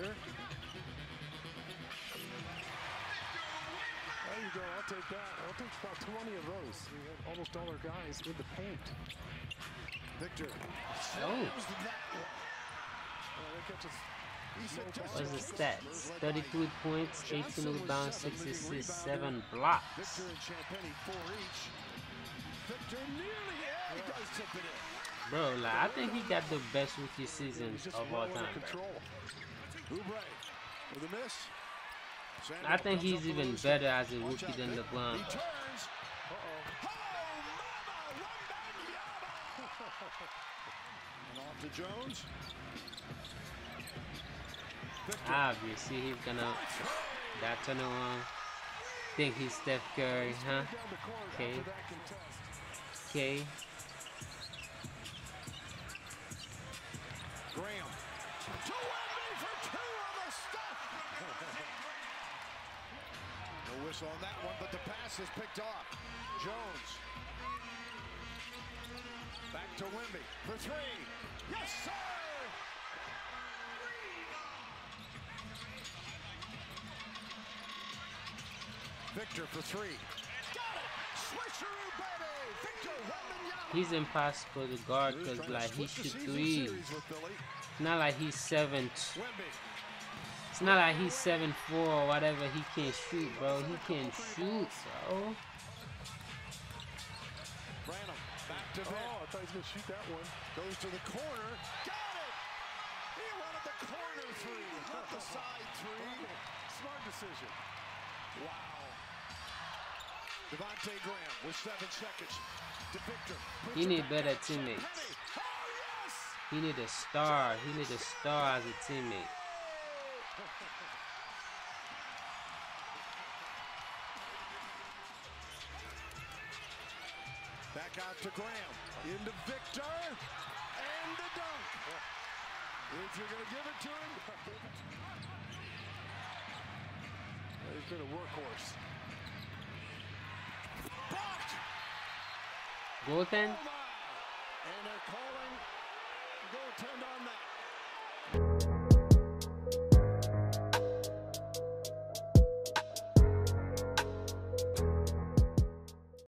Victor. There you go. I'll take that. I'll take about 20 of those. We have almost all our guys in the paint. Victor. Oh. Uh, that catches What's the stats? 33 points, 18 rebounds, 6 assists, 7 blocks. Victor and Champagnie, four each. Victor nearly, yeah, he does tip it in. Bro, like, I think he got the best rookie season of all time. control. Oubre with a miss. I think he's even better as a rookie than LeBron. He turns. Uh-oh. And off to Jones. Obviously, he's gonna that turn around. Think he's Steph Curry, huh? Down the court Okay. after that contest. Okay. Graham. To Wemby for two on the stop. On that one, but the pass is picked off. Jones. Back to Wemby for three. Yes, sir! Victor for three. Got it! Switcheroo, baby! Victor Wembanyama! He's impossible to guard because like he split the shoot season threes. series with Philly. It's not like he's seven. Wemby. It's not like he's seven four or whatever. He can't shoot, bro. He can shoot, bro. Branham back to Oh, I thought he was going to shoot that one. Goes to the corner. Got it! He wanted the corner three, not the side three. Smart decision. Wow. Devontae Graham with seven seconds. To Victor. He need better teammates. Penny. Oh, yes! He need a star. He need a star as a teammate. Back out to Graham. Into Victor. And the dunk. If you're going to give it to him, give it to him. He's been a workhorse. Blocked. Goaltend? Oh. And they're calling goaltend on that.